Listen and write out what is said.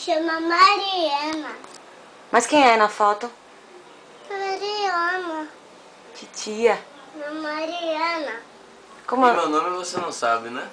chama Mariana. Mas quem é na foto? Mariana. Titia. Mariana. Como E meu nome você não sabe, né?